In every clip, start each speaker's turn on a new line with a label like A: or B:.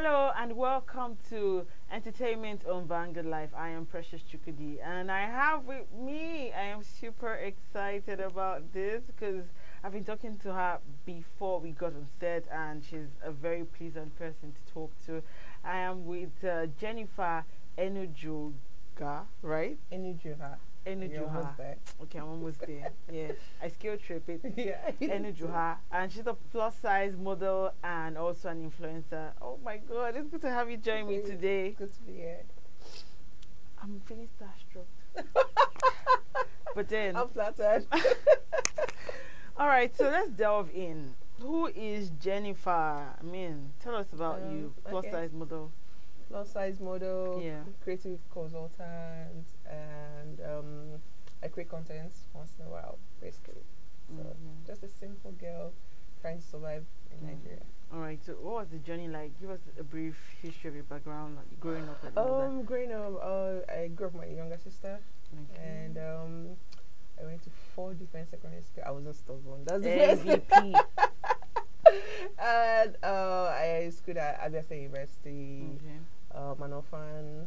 A: Hello and welcome to Entertainment on Vanguard Life. I am Precious Chukudi and I have with me, I am super excited about this because I've been talking to her before we got on set and she's a very pleasant person to talk to. I am with uh, Jennifer Enujoga, right? Enujiugha. Okay, I'm almost there. yeah, I skill trip it.
B: yeah.
A: Enujiugha. And she's a plus size model and also an influencer. Oh my god, it's good to have you join me today.
B: Good to be here.
A: I'm feeling starstruck. but then,
B: I'm flattered.
A: all right, so let's delve in. Who is Jennifer? I mean, tell us about
B: Um,
A: you, plus
B: okay.
A: size model.
B: Plus size model,
A: Yeah.
B: creative consultant, and um, I create content once in a while, basically. So
A: Mhm.
B: just a simple girl trying to survive in
A: Mm.
B: Nigeria.
A: All right, so what was the journey like? Give us a brief history of your background, like growing up
B: Um, growing up, uh, I grew up with my younger sister.
A: Okay.
B: and um, I went to four different secondary schools. I wasn't stubborn. That's the first and uh, I schooled at Abia State University,
A: okay.
B: uh, Manofan.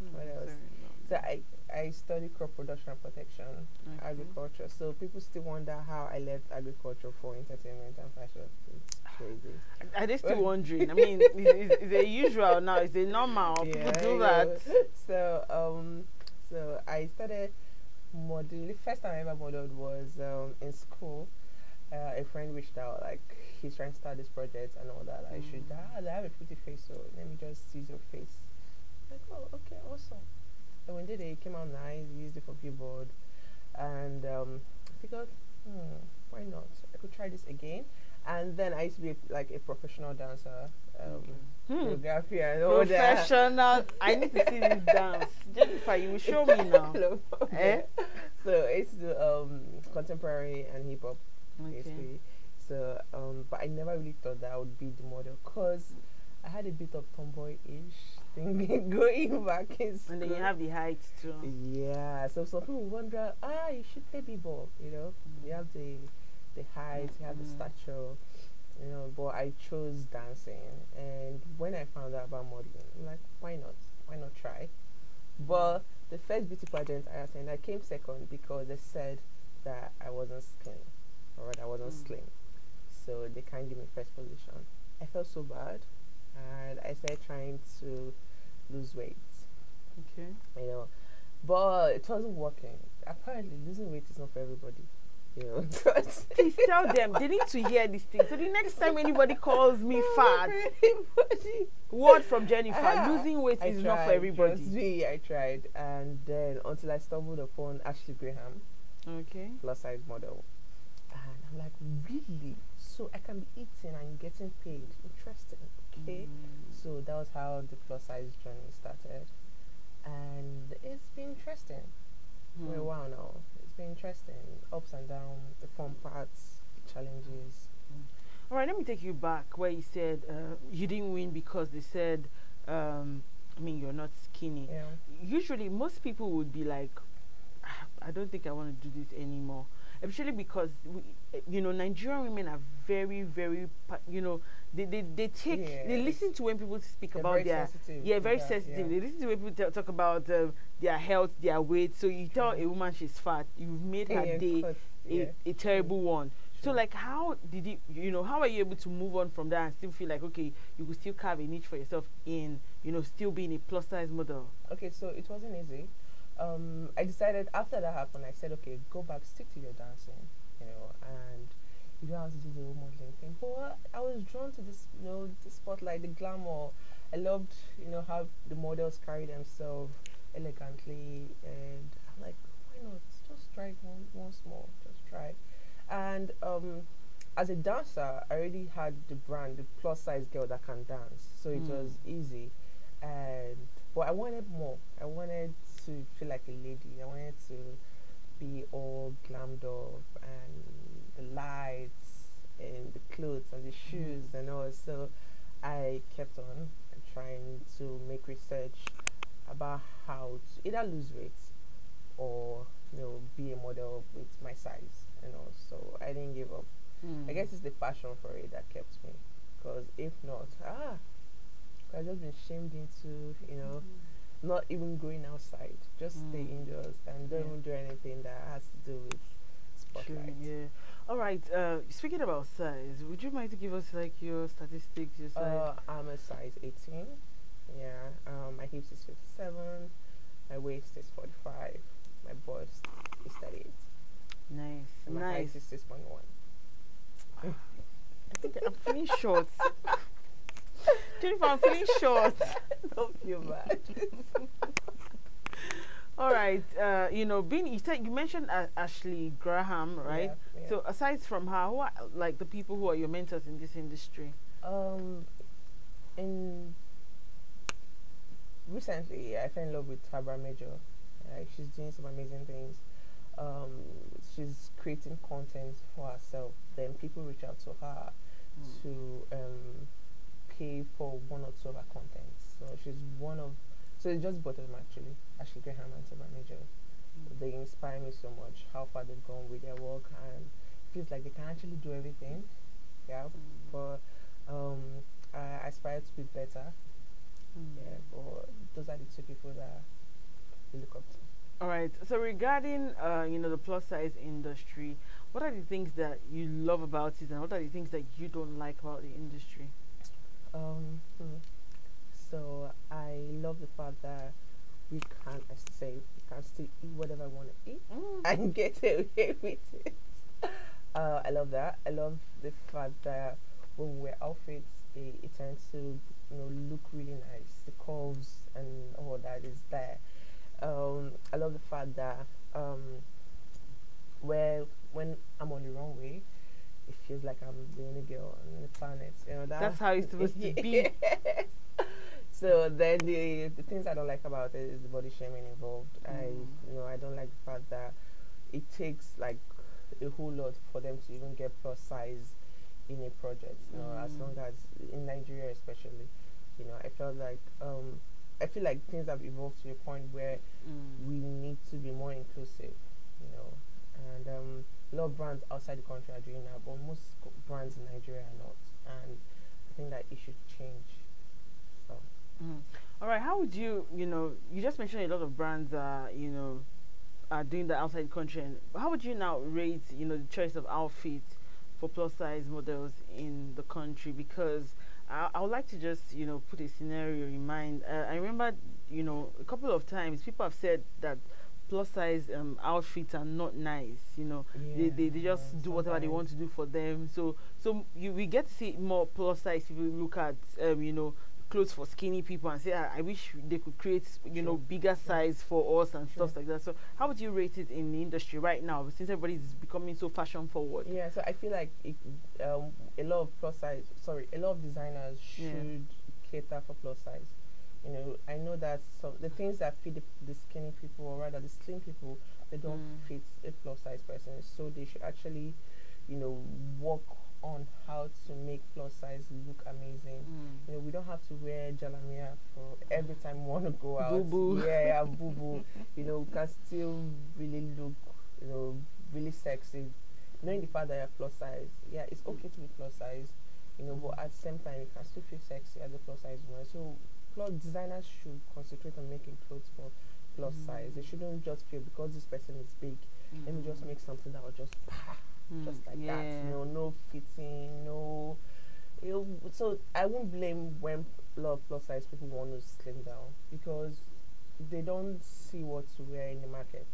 A: Hmm,
B: What else?
A: sorry.
B: So I, I studied crop production and protection,
A: Okay.
B: agriculture. So people still wonder how I left agriculture for entertainment and fashion. It's crazy.
A: Are they still wondering? I mean, is, is, is it usual now? Is it normal? People do that.
B: know. So um, so I started modeling. The first time I ever modeled was um, in school. Uh, a friend reached out, like he's trying to start this project and all that. I should,
A: Mm.
B: ah, I have a pretty face, so let me just use your face. Like, oh, okay, awesome. And when did it, it came out nice. We used it for billboard, and um, I figured, hmm, why not? I could try this again. And then I used to be like a professional dancer, um,
A: Hmm.
B: choreography and all that.
A: Professional. I need to see this dance. Jennifer, you will show me now.
B: No
A: Eh?
B: So I used to do um, contemporary and hip hop
A: Okay.
B: basically. So, um, but I never really thought that I would be the model because I had a bit of tomboy-ish thing going back in school.
A: And then you have the height too.
B: yeah. So some people wonder, ah, you should baby ball. You know, you have the the height, you have the
A: Mm.
B: stature. You know, but I chose dancing, and when I found out about modeling, I'm like, why not? Why not try? But the first beauty pageant I attended, I came second because they said that I wasn't slim, or I wasn't
A: Mm.
B: slim, so they can't give me first position. I felt so bad, and I started trying to lose weight.
A: Okay.
B: You know, but it wasn't working. Apparently, losing weight is not for everybody. You know,
A: Please tell them they need to hear this thing. So the next time anybody calls me fat, word from Jennifer,
B: Ah,
A: losing weight
B: I
A: is not for everybody.
B: Me, I tried, and then until I stumbled upon Ashley Graham,
A: Okay.
B: plus size model, and I'm like, really? So I can be eating and getting paid? Interesting. Okay.
A: Mm.
B: So that was how the plus size journey started, and it's been interesting for a while now. It's been interesting, ups and downs, the fun parts, the challenges.
A: All right, let me take you back where you said uh, you didn't win because they said, um, I mean, you're not skinny.
B: Yeah.
A: Usually, most people would be like, "Ah, I don't think I want to do this anymore. Especially because, we, you know, Nigerian women are very, very, you know, they, they, they take, they listen to when people speak
B: They're
A: about their,
B: sensitive
A: yeah, very
B: that,
A: sensitive.
B: yeah.
A: They listen to when people talk about um, their health, their weight. So you tell a woman she's fat, you've made her day a, a terrible one. So like how did you you know how are you able to move on from that and still feel like okay you could still carve a niche for yourself in you know still being a plus size model?
B: Okay, so it wasn't easy. Um, I decided after that happened, I said, okay, go back, stick to your dancing, you know, and you don't have to do the whole modeling thing. But I was drawn to this, you know, the spotlight, the glamour. I loved, you know, how the models carry themselves elegantly, and I'm like, why not? Just try one, once more, just try. And um, as a dancer, I already had the brand, the plus size girl that can dance, so it
A: Mm.
B: was easy. And but I wanted more. I wanted to feel like a lady. I wanted to be all glammed up and the lights and the clothes and the shoes and all. So I kept on trying to make research about how to either lose weight or you know be a model with my size. and all. so I didn't give up.
A: Mm.
B: I guess it's the passion for it that kept me. Because if not, ah, I've just been shamed into, you know, not even going outside. Just stay
A: Mm.
B: indoors and don't
A: Yeah.
B: do anything that has to do with spotlight.
A: yeah. All right. Uh, speaking about size, would you mind to give us like your statistics, your size?
B: Uh, I'm a size 18. Yeah. Um, my hips is 57. My waist is 45. My bust is 38.
A: nice,
B: And my
A: nice.
B: height is 6.1.
A: I think I'm feeling short. Jennifer, I'm feeling short.
B: Don't feel bad.
A: All right. Uh, you know, being you said you mentioned uh, Ashley Graham, right?
B: Yeah, yeah.
A: So aside from her, who are like the people who are your mentors in this industry?
B: Um, in recently, I fell in love with Tabria Major. Like she's doing some amazing things. Um, she's creating content for herself. Then people reach out to her
A: Mm.
B: to um, for one or two of her contents. So she's one of. So it's just both of them actually. Ashley Graham and Tabria Major.
A: Mm.
B: They inspire me so much. How far they've gone with their work and feels like they can actually do everything. Yeah, but um, I aspire to be better.
A: Mm.
B: Yeah, but those are the two people that I look up to.
A: All right. So regarding, uh, you know, the plus size industry, what are the things that you love about it, and what are the things that you don't like about the industry?
B: Um, hmm. So I love the fact that we can, say, we can still eat whatever I want to eat and get away with it. Uh, I love that. I love the fact that when we wear outfits, it, it tends to you know look really nice. The curves and all that is there. Um, I love the fact that um, where when I'm on the runway, it feels like I'm the only girl on the planet. You know that.
A: That's how it's supposed to be.
B: So then the the things I don't like about it is the body shaming involved. I
A: Mm.
B: you know I don't like the fact that it takes like a whole lot for them to even get plus size in a project. You know, as
A: Mm.
B: long as in Nigeria especially, you know, I felt like um I feel like things have evolved to a point where
A: Mm.
B: we need to be more inclusive, you know, and um, a lot of brands outside the country are doing that, but most brands in Nigeria are not, and I think that it should change. So
A: Mm. All right. How would you, you know, you just mentioned a lot of brands are, you know, are doing that outside the country. And how would you now rate, you know, the choice of outfits for plus size models in the country? Because I, I would like to just, you know, put a scenario in mind. Uh, I remember, you know, a couple of times people have said that plus size um, outfits are not nice. You know, they, they, they just
B: yeah,
A: do whatever they want to do for them. So so you we get to see more plus size people look at um, you know clothes for skinny people and say I, I wish they could create you know
B: Sure.
A: bigger size for us and stuff like that. So how would you rate it in the industry right now since everybody's becoming so fashion forward?
B: Yeah, so I feel like it, um, a lot of plus size, sorry, a lot of designers
A: Yeah.
B: should cater for plus size. You know, I know that some the things that fit the, the skinny people, or rather the slim people, they don't
A: Mm.
B: fit a plus size person. So they should actually, you know, work on how to make plus size look amazing.
A: Mm.
B: You know, we don't have to wear jalabia for every time we want to go out.
A: Boo-boo.
B: Yeah, yeah, boo boo. you know, we can still really look, you know, really sexy. Knowing the fact that you're plus size, yeah, it's okay to be plus size, you know, but at the same time, you can still feel sexy as a plus size woman. So, plus designers should concentrate on making clothes for plus size. They shouldn't just feel because this person is big, let me just make something that will just
A: Mm.
B: just like that.
A: Yeah.
B: You know, no fitting, no. You know, so I won't blame when a lot of plus size people want to slim down because they don't see what to wear in the market.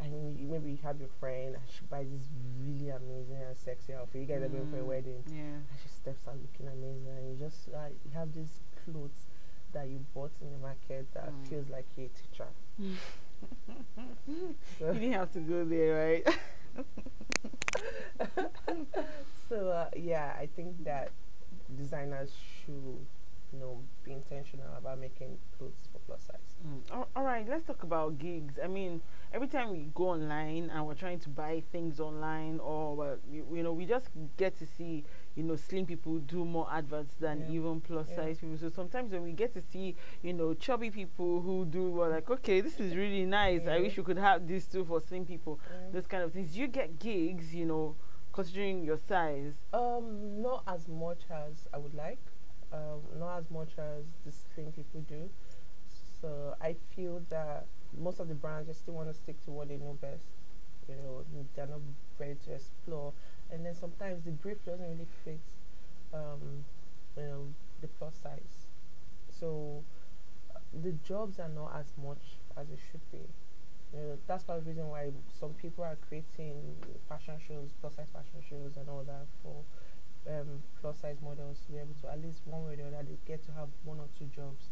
B: And you, maybe you have your friend and she buys this really amazing and sexy outfit. You guys are going for a
A: Mm.
B: wedding
A: Yeah.
B: and she steps out looking amazing and you just uh, you have these clothes that you bought in the market that
A: Mm.
B: feels like you're a teacher.
A: you didn't have to go there, right?
B: so uh, yeah, I think that designers should, you know, be intentional about making clothes for plus size.
A: Mm. Al- all right, let's talk about gigs. I mean, every time we go online and we're trying to buy things online, or well, you, you know, we just get to see, you know, slim people do more adverts than
B: Yeah.
A: even plus
B: Yeah.
A: size people. So sometimes when we get to see, you know, chubby people who do, we're like, okay, this is really nice. I wish we could have this too for slim people.
B: Yeah.
A: Those kind of things. You get gigs, you know, considering your size.
B: Um, not as much as I would like. um, not as much as the slim people do. So I feel that most of the brands just still want to stick to what they know best. You know, they're not ready to explore, and then sometimes the brief doesn't really fit. Um, the plus size. So the jobs are not as much as it should be. You know, that's part of the reason why some people are creating fashion shows, plus size fashion shows, and all that for um, plus size models to be able to at least one way or the other they get to have one or two jobs.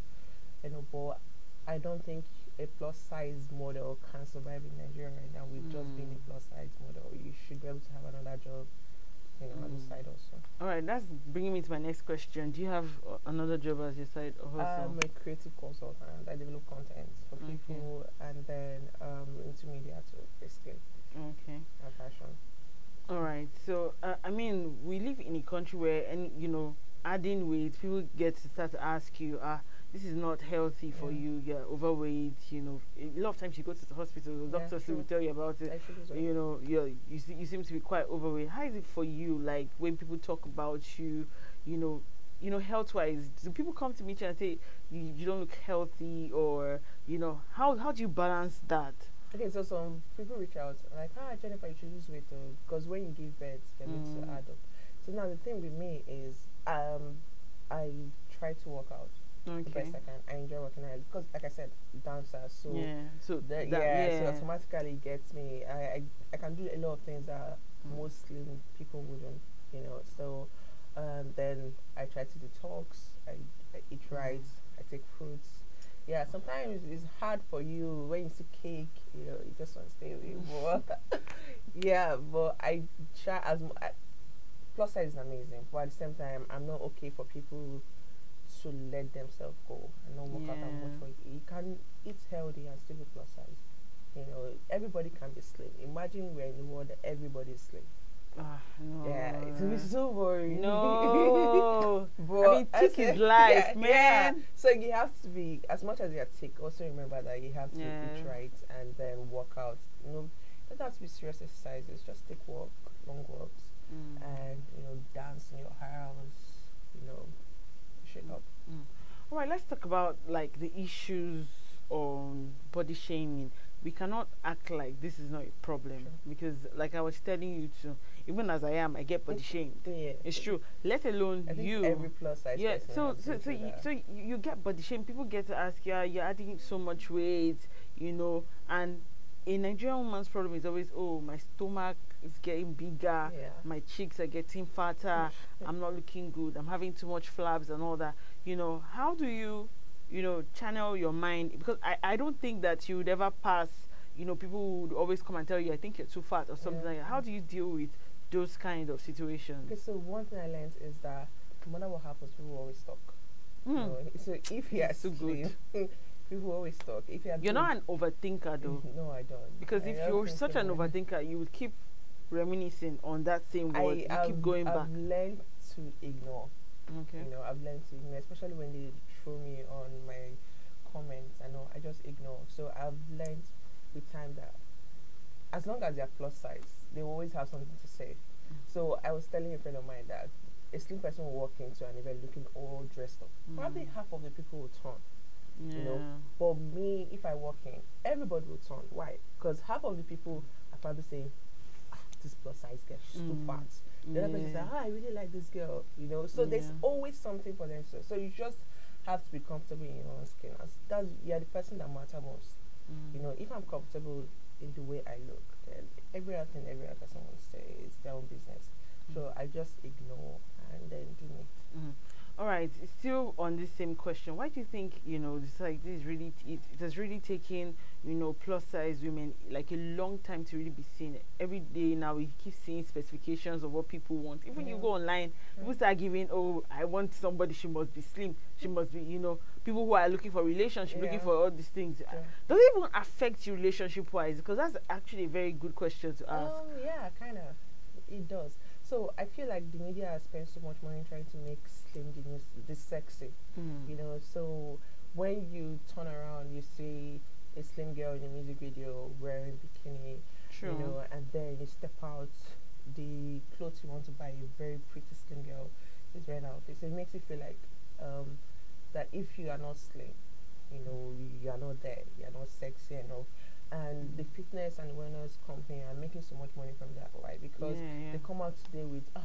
B: You know, but I don't think a plus size model can survive in Nigeria right now with mm. just being a plus size model. You should be able to have another job you know, mm. on the mm. side also.
A: All right, that's bringing me to my next question. Do you have uh, another job as your side also?
B: I'm a creative consultant. I develop content for okay. people and then um, into media too, basically.
A: Okay.
B: And fashion.
A: All right. So, uh, I mean, we live in a country where, and you know, adding weight, people get to start to ask you, ah, uh, this is not healthy for yeah. you. You're overweight. You know, a lot of times you go to the hospital, the yeah, doctors will tell you about it. You know, you you you seem to be quite overweight. How is it for you? Like when people talk about you, you know, you know, health wise, do people come to meet you and say you, you don't look healthy, or you know, how how do you balance that?
B: Okay, so some people reach out like, "Ah, Jennifer, you should lose weight," because when you give birth, they mm. need to add up. So now the thing with me is, um, I try to work out okay. the best I can. I enjoy working out because, like I said, dancer. So
A: yeah, so
B: that, yeah, yeah, so automatically gets me. I, I I can do a lot of things that mm. most slim people wouldn't. You know, so um, then I try to detox. I, I eat mm. right. I take fruits. Yeah, sometimes it's hard for you when you see cake. You know, you just want to stay away. but yeah, but I try as. I, plus size is amazing, but at the same time, I'm not okay for people to let themselves go and not work yeah. out that much for it. You can eat healthy and still be plus size. You know, everybody can be slim. Imagine we're in the world that everybody is slim.
A: Ah, no.
B: Yeah, it's be so boring.
A: No, but I mean, thick is life, yeah, man. Yeah.
B: So you have to be as much as you're thick. Also remember that you have to yeah. eat right and then work out. You know, it doesn't have to be serious exercises. Just take walk, long walks, mm. and you know, dance in your house. You know, up.
A: Mm. All right, let's talk about like the issues on body shaming. We cannot act like this is not a problem sure. because, like I was telling you to, even as I am, I get body shamed.
B: Yeah,
A: it's true. Let alone you.
B: Every plus size.
A: Yeah. So so so you, so you get body shame. People get to ask, yeah, you're adding so much weight, you know, and a Nigerian woman's problem is always, oh, my stomach is getting bigger,
B: yeah.
A: my cheeks are getting fatter, I'm not looking good, I'm having too much flabs and all that. You know, how do you, you know, channel your mind? Because I, I don't think that you would ever pass, you know, people would always come and tell you, I think you're too fat or something yeah. like that. How do you deal with those kind of situations?
B: Okay, so one thing I learned is that no matter what happens, people always talk. Mm. You know, so if you're so good. People always talk. If
A: you you're not an overthinker, though.
B: no, I don't.
A: Because I if you're such an overthinker, you would keep reminiscing on that same word. I, you I've, keep going
B: I've
A: back.
B: I've learned to ignore.
A: Okay.
B: You know, I've learned to ignore, especially when they throw me on my comments. I know I just ignore. So I've learned with time that as long as they're plus size, they always have something to say. Mm. So I was telling a friend of mine that a slim person will walk into an event looking all dressed up. Mm. Probably half of the people will turn
A: yeah. You know,
B: but me, if I walk in, everybody will turn. Why? Because half of the people are probably saying, ah, "This plus size girl, she's mm. too fat." The yeah. other person say, "Ah, I really like this girl." You know, so yeah. there's always something for them. So, so you just have to be comfortable in your own skin. As that's you're the person that matters most. Mm. You know, if I'm comfortable in the way I look, then every other thing every other person wants to say is their own business. Mm. So I just ignore and then do me.
A: Mm. All right, still on this same question. Why do you think you know this like this really it, it has really taken you know plus size women like a long time to really be seen? Every day now we keep seeing specifications of what people want. Even yeah. you go mm. online, yeah. people mm. start giving oh I want somebody she must be slim, she mm. must be you know people who are looking for relationship, yeah. looking for all these things. Does it even affect you relationship wise? Because that's actually a very good question to ask.
B: Um, yeah, kind of. It does. So I feel like the media has spent so much money trying to make slim the this sexy. Mm. You know, so when you turn around you see a slim girl in a music video wearing bikini,
A: True.
B: you know, and then you step out the clothes you want to buy a very pretty slim girl is wearing outfit. So it makes you feel like um, that if you are not slim, you know, you are not there, you are not sexy enough. And the fitness and wellness company are making so much money from that, right? Because
A: yeah, yeah.
B: they come out today with ah,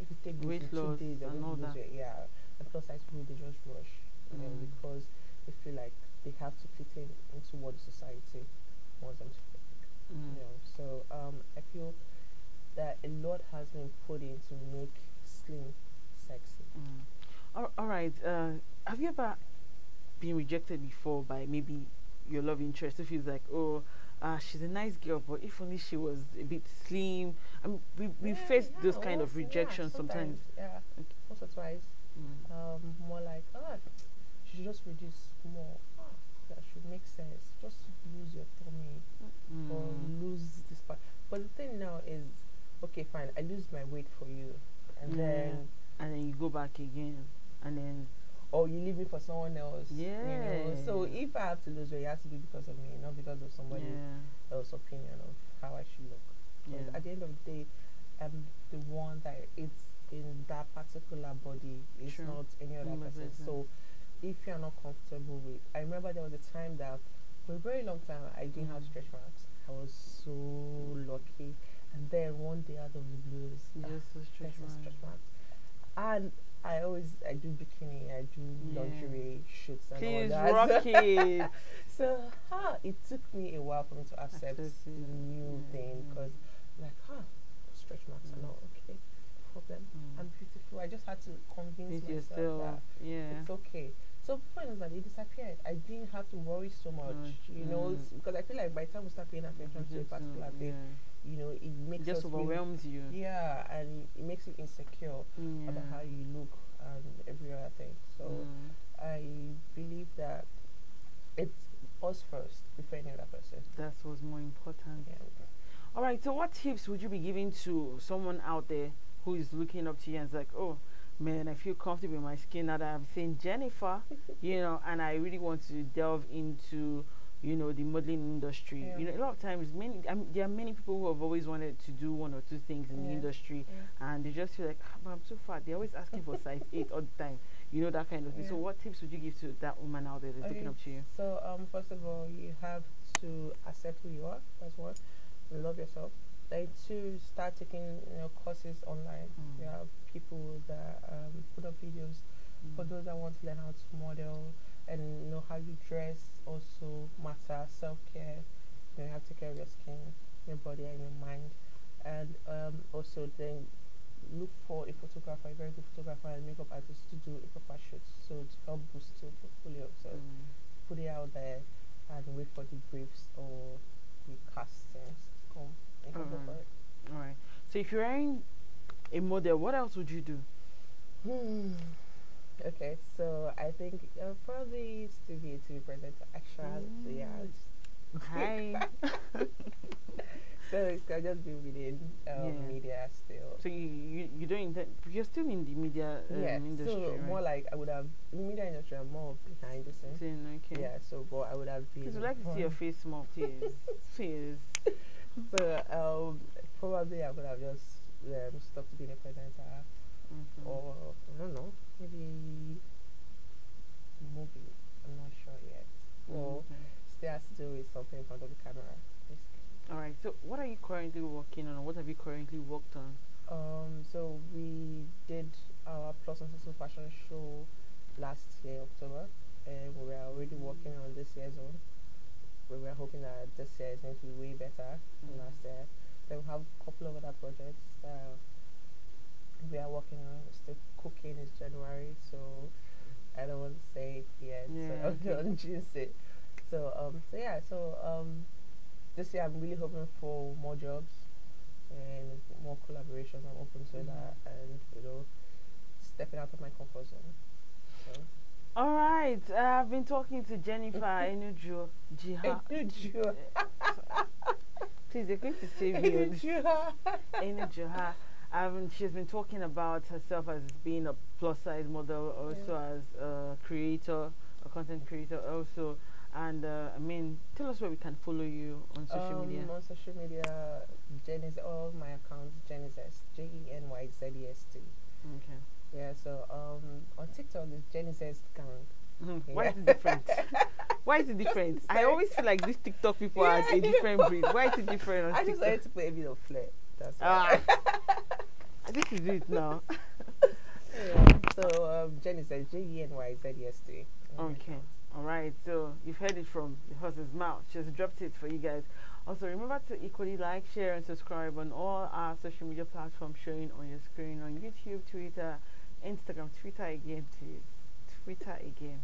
B: if you take this
A: Weight
B: two days,
A: and
B: going to
A: all
B: lose
A: that.
B: weight. Yeah, and plus size people they just rush, you know,
A: Mm.
B: because they feel like they have to fit in into what the society wants them to fit.
A: Mm.
B: You know, so um, I feel that a lot has been put in to make slim sexy.
A: Mm. All, all right. Uh, have you ever been rejected before by maybe your love interest? If he's like, oh, uh, she's a nice girl, but if only she was a bit slim. I mean, we we
B: Yeah,
A: faced
B: yeah,
A: those kind of
B: once- yeah,
A: rejections sometimes.
B: Yeah,
A: Okay.
B: once or twice.
A: Mm.
B: Um, more like ah, she should just reduce more. Ah, that should make sense. Just lose your tummy or
A: Mm.
B: lose this part. But the thing now is, okay, fine. I lose my weight for you, and then
A: And then you go back again, and then
B: or you leave me for someone else. You know? So if I have to lose weight, it has to be because of me, not because of somebody
A: yeah,
B: else's opinion of how I should look. Because
A: yeah.
B: at the end of the day, I'm the one that it's in that particular body. It's
A: True.
B: not any other
A: Mm,
B: person.
A: person.
B: So if you're not comfortable with, I remember there was a time that for a very long time I didn't have
A: Mm.
B: stretch marks. I was so lucky, and then one day out of the blues,
A: You
B: ah,
A: stretch marks.
B: stretch marks. And I always I do bikini, I do
A: Yeah.
B: lingerie shoots and
A: Please
B: all that.
A: rock it.
B: So, huh, it took me a while for me to accept the new
A: Yeah,
B: thing because, like, huh, stretch marks are
A: Mm.
B: not okay. Problem.
A: Mm.
B: I'm beautiful. I just had to convince myself
A: yourself.
B: that
A: Yeah.
B: it's okay. So before it was it disappeared. I didn't have to worry so much,
A: Much,
B: you know,
A: mm.
B: because I feel like by the time we start paying attention to a particular thing,
A: yeah.
B: you know, it
A: It
B: makes
A: just
B: us feel-
A: overwhelms you.
B: yeah, and it makes you insecure
A: Yeah.
B: about how you look and every other thing. So.
A: Mm.
B: I believe that it's us first before any other person.
A: That's what's more important.
B: Yeah.
A: All right. So, what tips would you be giving to someone out there who is looking up to you and is like, oh, man, I feel comfortable in my skin now that I've seen Jennifer, you know, and I really want to delve into, you know, the modeling industry.
B: Yeah.
A: You know, a lot of times, many I mean, there are many people who have always wanted to do one or two things in the
B: Yeah.
A: industry, and they just feel like, ah, but I'm too fat. They're always asking for size eight all the time. You know that kind of thing. So, what tips would you give to that woman out there that's
B: Okay,
A: looking up to you?
B: So, um, first of all, you have to accept who you are. That's one. Love yourself. Then two, start taking you know courses online.
A: Mm.
B: There are people that um, put up videos for
A: Mm.
B: those that want to learn how to model and know how you dress. Also, matter self care. You know, you have to take care of your skin, your body, and your mind. And um, also, then look for a photographer, a very good photographer and makeup artist to do a proper shoot. So to help boost your portfolio. So
A: Mm.
B: put it out there and wait for the briefs or the castings to come and you can go for
A: Alright.
B: it.
A: All right. So if you're wearing a model, what else would you do?
B: Hmm. Okay, so I think uh, probably still be a TV presenter. Actually, so yeah.
A: Mm. Hi.
B: So it's gonna just be within um,
A: Yeah.
B: media still.
A: so you, you you don't intend, you're still in the media um,
B: yeah,
A: industry,
B: so
A: right?
B: more like I would have in media industry. I'm more behind the scenes.
A: Okay.
B: Yeah, so but I would have been.
A: Please, would like to see your face more, please. please.
B: So um, probably I would have just um, stopped being a presenter,
A: Mhm.
B: or I don't know, maybe movie. I'm not sure yet. Or
A: Okay.
B: still has to do with something in front of the camera. basically.
A: All right. So what are you currently working on? What have you currently worked on?
B: Um, so we did our Plus and Successful Fashion Show last year, October, and we were already working on this year's own. We were hoping that this year is going to be way better than
A: Mhm.
B: last year. Then we have a couple of other projects that we are working on. Still cooking is January, so I don't want to say it yet.
A: Yeah,
B: so
A: okay.
B: I don't jinx it. So um, so yeah, so um, this year I'm really hoping for more jobs and more collaborations. I'm open to
A: Mhm.
B: that, and you know, stepping out of my comfort zone. So.
A: All right. Uh, I've been talking to Jennifer Enuju Jiha.
B: Enuju.
A: Please, they're going to save me. on this. Um, she's been talking about herself as being a plus size model, also as a creator, a content creator, also. And uh, I mean, tell us where we can follow you on social
B: um,
A: media.
B: On social media, Jen is all my accounts. Jen is S J E N Y Z E S T.
A: Okay.
B: Yeah, so um, on TikTok, it's Jenny says gang.
A: Mhm.
B: Yeah.
A: Why is it different? Why is it different? I always feel like these TikTok people are a different breed. Why is it different on
B: I just wanted to put a bit of flair. That's
A: Ah.
B: all.
A: this is it now.
B: yeah. So um, Jenny says J E N Y Z S T.
A: Okay. All right. So you've heard it from the horse's mouth. She's dropped it for you guys. Also, remember to equally like, share, and subscribe on all our social media platforms showing on your screen on YouTube, Twitter, Instagram, Twitter again, please. Twitter again.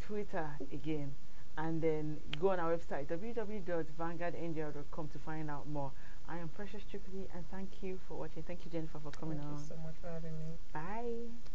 A: Twitter again. And then go on our website www.vanguardngr.com to find out more. I am Precious Chukudi and thank you for watching. Thank you, Jennifer, for coming
B: Thank
A: on.
B: you so much for having me.
A: Bye.